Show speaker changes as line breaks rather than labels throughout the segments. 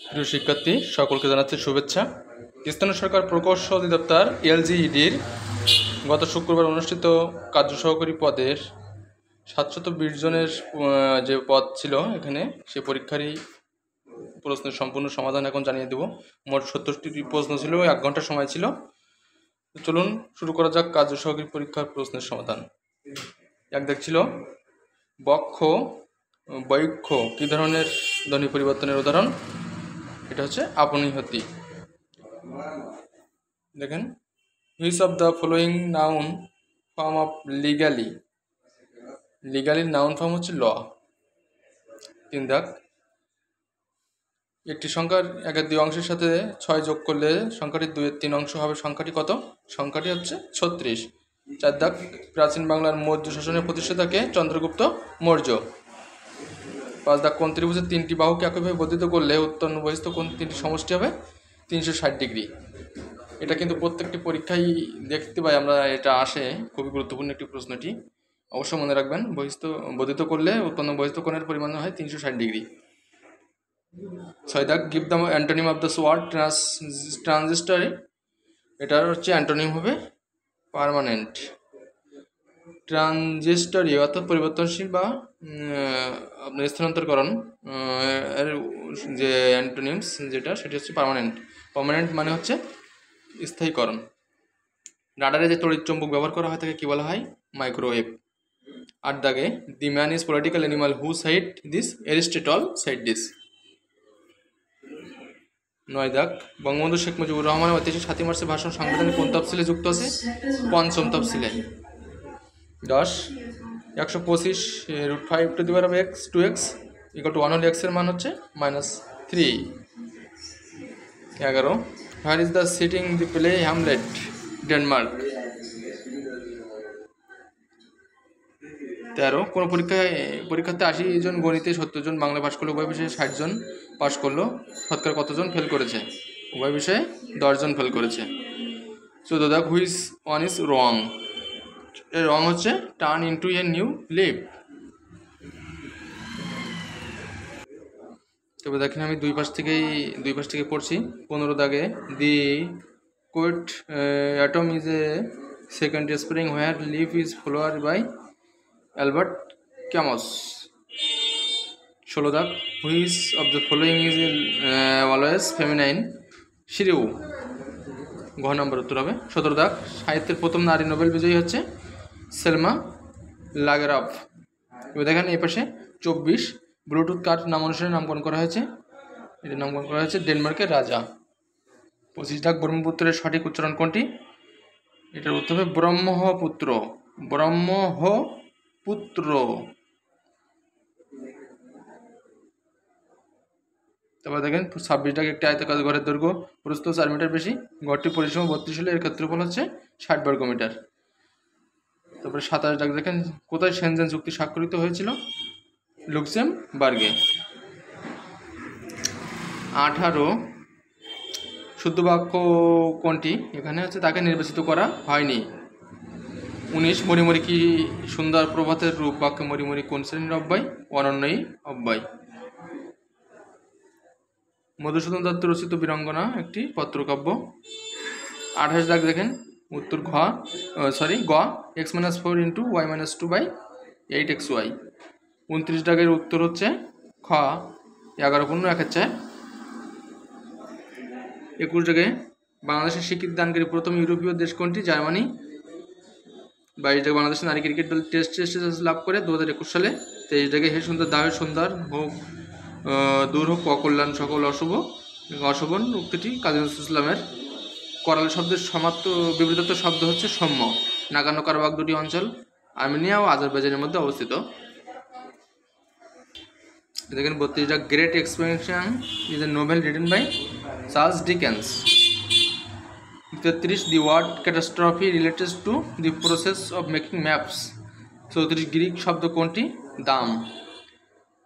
প্রিয় শিক্ষার্থী, সকলকে জানাচ্ছি শুভেচ্ছা। স্থানীয় সরকার প্রকৌশল অধিদপ্তর, এলজিইডির গত শুক্রবার অনুষ্ঠিত কার্য সহকারী পদের সাতশত বিশ জনের যে পদ ছিল এখানে, সে পরীক্ষারই প্রশ্নের সম্পূর্ণ সমাধান এখন জানিয়ে দেব। মোট সত্তরটি প্রশ্ন ছিল, এক ঘণ্টা সময় ছিল। চলুন শুরু করা যাক কার্য সহকারী পরীক্ষার প্রশ্নের সমাধান। এক দেখছিল বক্ষ, বৈক্ষ কী ধরনের ধ্বনি পরিবর্তনের উদাহরণ? এটা হচ্ছে আপনি হতি। দেখেন which of the following noun form of legally legally noun form হচ্ছে ল তিন দাগ। একটি সংখ্যার একের দুই অংশের সাথে ছয় যোগ করলে সংখ্যাটি দুইয়ের তিন অংশ হবে। সংখ্যাটি কত? সংখ্যাটি হচ্ছে ছত্রিশ। চার দাগ। প্রাচীন বাংলার মৌর্য শাসনের প্রতিষ্ঠাতাকে চন্দ্রগুপ্ত মৌর্য। পাঁচ দাগ কোন ত্রিভুজের তিনটি বাহুকে একইভাবে বর্ধিত করলে উত্তন্ন বহিস্থ কোন তিনটি সমষ্টি হবে তিনশো ষাট ডিগ্রি। এটা কিন্তু প্রত্যেকটি পরীক্ষায় দেখতে পাই আমরা, এটা আসে। খুবই গুরুত্বপূর্ণ একটি প্রশ্নটি। অবশ্যই মনে রাখবেন, বহিস্থ, বর্ধিত করলে উৎপন্ন বহিস্থ কোণের পরিমাণ হয় তিনশো ষাট ডিগ্রি। ছয় দাগ give the antonym of the sword trans, ট্রানজিস্টারে। এটার হচ্ছে অ্যান্টোনিম হবে পার্মানেন্ট। ট্রানজিস্টরি অর্থাৎ পরিবর্তনশীল বা আপনার স্থানান্তরকরণ এর যে অ্যান্টোনিমস যেটা, সেটি হচ্ছে পার্মানেন্ট পার্মানেন্ট মানে হচ্ছে স্থায়ীকরণ। রাডারে যে তড়িৎ চুম্বক ব্যবহার করা হয়, তাকে কী বলা হয়? মাইক্রোওয়েভ আট দাগে the man is political animal who said this Aristotle said this নয় দাগ, বঙ্গবন্ধু শেখ মুজিবুর রহমানের ঐতিহাসিক সাতই মার্চের ভাষণ সংবিধানে কোন তফসিলে যুক্ত আছে? পঞ্চম তফসিলে। দশ একশো পঁচিশ root five to the x to x equal to one হলে এক্সের মান হচ্ছে মাইনাস থ্রি এগারো। Where is the setting the play Hamlet Denmark তেরো। কোনো পরীক্ষায়, পরীক্ষাতে আশি জন গণিতে সত্তর জন বাংলা পাশ করল, উভয় বিষয়ে ষাট জন পাশ করল। শতকরা কতজন ফেল করেছে? উভয় বিষয়ে দশজন ফেল করেছে। চোদ্দ দাগ হুইস ওয়ান ইজ রং এর রং হচ্ছে turn into a new leaf তবে দেখেন আমি দুই পাশ থেকেই, দুই পাশ থেকে পড়ছি পনেরো দাগে। The quote autumn is a second spring where leaf is flower by Albert Camus ষোলো দাগ। Which of the following is a always feminine সিরিউ ঘ নম্বর উত্তর হবে। সতেরো দাগ। সাহিত্যের প্রথম নারী নোবেল বিজয়ী হচ্ছে সেলমা লাগেরাফ এবার দেখেন এই পাশে চব্বিশ, ব্লুটুথ কার্ড নাম অনুসারে নামকরণ করা হয়েছে। এটা নামকরণ করা হয়েছে ডেনমার্কের রাজা। পঁচিশ দাগ ব্রহ্মপুত্রের সঠিক উচ্চারণ কোনটি? এটার উত্তর হবে ব্রহ্মপুত্র। ব্রহ্মপুত্র। তারপর দেখেন ছাব্বিশ ডাক একটি আয়তাকার ঘরের দৈর্ঘ্য, প্রস্থ চার মিটার বেশি, ঘরটি পরিসীমা বত্রিশ হলে এর ক্ষেত্রফল হচ্ছে ষাট বর্গ মিটার। তারপরে সাতাশ ডাক দেখেন, কোথায় সেনজেন চুক্তি স্বাক্ষরিত হয়েছিল? লুক্সেম বার্গে আঠারো শুদ্ধ বাক্য কোনটি? এখানে হচ্ছে তাকে নির্বাচিত করা হয়নি। উনিশ, মরিমরি কি সুন্দর প্রভাতের রূপ? বাক্য মরিমরি কোন শ্রেণির অব্যয়? অনন্যই অব্যয়। মধুসূদন দত্ত রচিত বীরঙ্গনা একটি পত্রকাব্য। আঠাশ দাগ দেখেন উত্তর ঘ সরি গ x minus four into y minus two by eight x y উনত্রিশ দাগের উত্তর হচ্ছে খ, এগারো একের চার একুশ জায়গায় বাংলাদেশের স্বীকৃতি দানকারী প্রথম ইউরোপীয় দেশ কোনটি? জার্মানি। বাইশ জায়গায় বাংলাদেশের নারী ক্রিকেট দল টেস্ট টেস্ট লাভ করে। দু হাজার একুশ সালে তেইশ জায়গায় হে সুন্দর দাহের সুন্দর হোক দূর হোক অকল্যাণ সকল অশুভ, অশোভন উক্তিটি কাজী নজরুল ইসলামের করাল শব্দের সমাপ্ত বিবৃত শব্দ হচ্ছে সৌম্য। নাগানো কারবাগ দুটি অঞ্চল, আর্মেনিয়া ও আজারবাইজানের মধ্যে অবস্থিত। দেখেন বত্রিশটা great expectation is a novel written by Charles Dickens. তেত্রিশ, the word catastrophe related to the process of making maps. চৌত্রিশ, গ্রিক শব্দ কোনটি? দাম।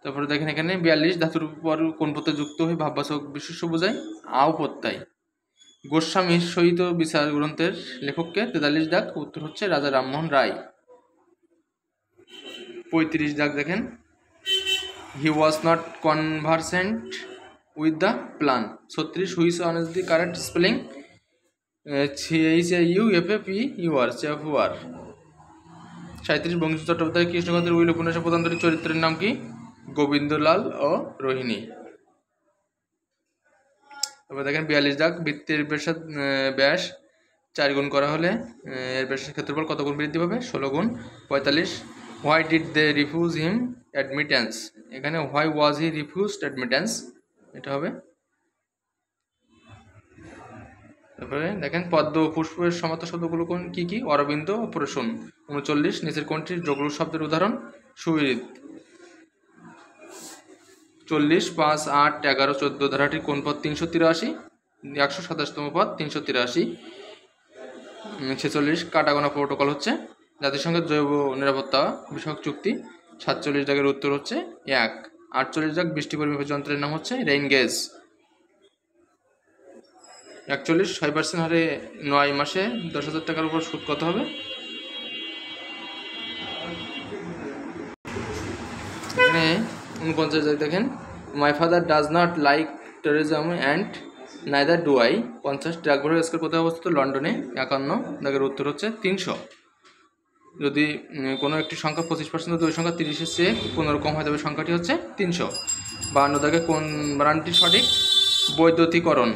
তারপরে দেখেন এখানে বিয়াল্লিশ, ধাতুর উপর কোন প্রত্যয় যুক্ত হয়ে ভাববাচক বিশেষ্য বোঝায় আও গোস্বামীর সহিত বিচার গ্রন্থের লেখককে তেতাল্লিশ দাগ, উত্তর হচ্ছে রাজা রামমোহন রায়। পঁয়ত্রিশ দাগ দেখেন। He was not conversant with the plan ছত্রিশ which one the correct spelling U F A P U R chef R সাঁত্রিশ বঙ্কিম চট্টোপাধ্যায়, কৃষ্ণকান্তের উইল উপন্যাসের প্রধান চরিত্রের নাম কি? গোবিন্দলাল ও রোহিণী। তারপর দেখেন বিয়াল্লিশ দাগ, বৃত্তের ব্যাসাদ ব্যাস চার গুণ করা হলে এর ব্যাসের ক্ষেত্রফল কত গুণ বৃদ্ধি পাবে? ষোলো গুণ পঁয়তাল্লিশ। Why did they refuse him admittance এখানে why was he refused admittance এটা হবে। তারপরে দেখেন পদ্ম পুষ্পের সমাত শব্দগুলো কোন কী কী? অরবিন্দ ও প্রসূন। উনচল্লিশ, নিচের কোনটি যোগলু শব্দের উদাহরণ সুবিদিত চল্লিশ, পাঁচ, আট, এগারো, চোদ্দ, ধারাটির কোন পদ? তিনশো তিরাশি। একশো সাতাশতম পদ, তিনশো তিরাশি। ছেচল্লিশ কাটাগোনা প্রোটোকল হচ্ছে। জাতিসংঘের জৈব নিরাপত্তা বিষয়ক চুক্তি। সাতচল্লিশ দাগের উত্তর হচ্ছে এক। আটচল্লিশ দাগ বৃষ্টি পরিমাপের যন্ত্রের নাম হচ্ছে রেইন গেজ। একচল্লিশ, ছয় পার্সেন্ট হারে নয় মাসে দশ হাজার টাকার উপর সুদ কত হবে? এখানে উনপঞ্চাশ দেখেন। My father does not like terrorism and neither do I পঞ্চাশ ডাকঘরের স্কোর কোথায় অবস্থিত? লন্ডনে, একান্ন। দাগের উত্তর হচ্ছে তিনশো। যদি কোনো একটি সংখ্যা পঁচিশ পার্সেন্ট ওই সংখ্যা তিরিশের চেয়ে পনেরো কম হয়, তবে সংখ্যাটি হচ্ছে তিনশো। বাহান্ন দাগে কোন বানানটি সঠিক? বৈদ্যুতিকরণ।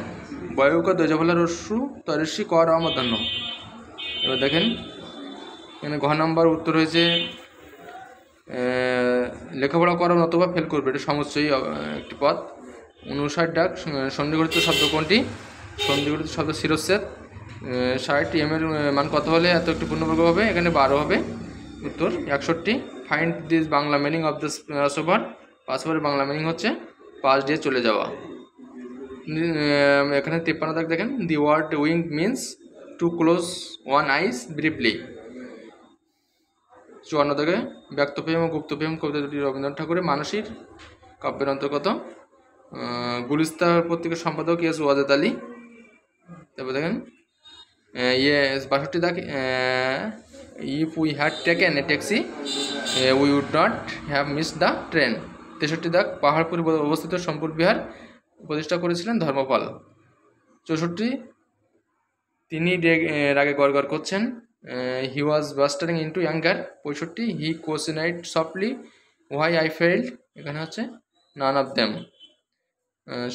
বয়ক দৈজফলা রস্যু তরিষি কর অমধ্যাহ্ন এবার দেখেন, এখানে ঘ নাম্বার উত্তর হয়েছে লেখাপড়া করা নতুবা ফেল করবে, এটা সমস্যই একটি পথ। উনষাট ডাক সন্ধিগঠিত শব্দ কোনটি? সন্ধিগঠিত শব্দ শিরোচ্ছেদ ষাট এম এর মান কত হলে? এত একটি পূর্ণবর্গ হবে, এখানে বারো হবে। উত্তর, একষট্টি। Find this Bangla meaning of this passover পাসওভারের Bangla meaning হচ্ছে পাস দিয়ে চলে যাওয়া। এখানে তিপ্পান্ন দেখেন। The word wing means to close one eyes briefly চুয়ান্ন থেকে ব্যক্তপ্রেম ও গুপ্তপ্রেম কবিতা দুটি রবীন্দ্রনাথ ঠাকুরের মানসীর কাব্যের অন্তর্গত গুলিস্তার পত্রিকার সম্পাদক ইয়েস ওয়াজেদ আলী। তারপর দেখেন ইয়ে বাষট্টি দাগ if we had taken a taxi we would not have miss the train তেষট্টি দাগ পাহাড়পুর অবস্থিত সম্পুর বিহার প্রতিষ্ঠা করেছিলেন ধর্মপাল। চৌষট্টি, তিনি রাগে গড় করছেন। হি ওয়াজ বাস্টারিং ইন্টু ইয়াঙ্গার পঁয়ষট্টি হি কোসিনাইট সফটলি ওয়াই আই ফেল্ড এখানে হচ্ছে নান অফ দ্যাম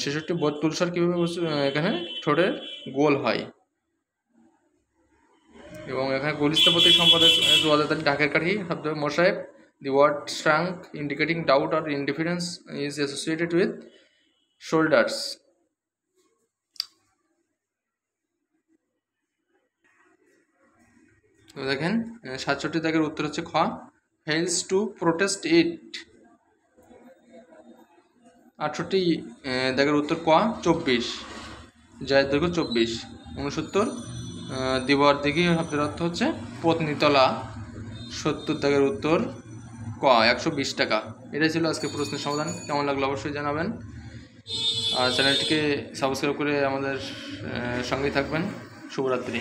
ছেষট্টি, বোধ তুলসার কীভাবে এখানে ঠোঁটের গোল হয়? এবং এখানে গলিস্তাপতি সম্পাদক ওয়াজাদার ঢাকের কাঠি, শব্দ মোসাহেব the word shrunk indicating doubt or indifference is associated with shoulders দেখেন সাতষট্টি দাগের উত্তর হচ্ছে খ। ফেলস টু প্রোটেস্ট ইট আটষট্টি দাগের উত্তর ক, চব্বিশ। জয়ের দৈর্ঘ্য চব্বিশ। উনসত্তর দিবর দিঘি শব্দের অর্থ হচ্ছে পত্নীতলা। সত্তর দাগের উত্তর ক, একশো বিশ টাকা। এটাই ছিল আজকে প্রশ্নের সমাধান। কেমন লাগল অবশ্যই জানাবেন। আর চ্যানেলটিকে সাবস্ক্রাইব করে আমাদের সঙ্গেই থাকবেন। শুভরাত্রি।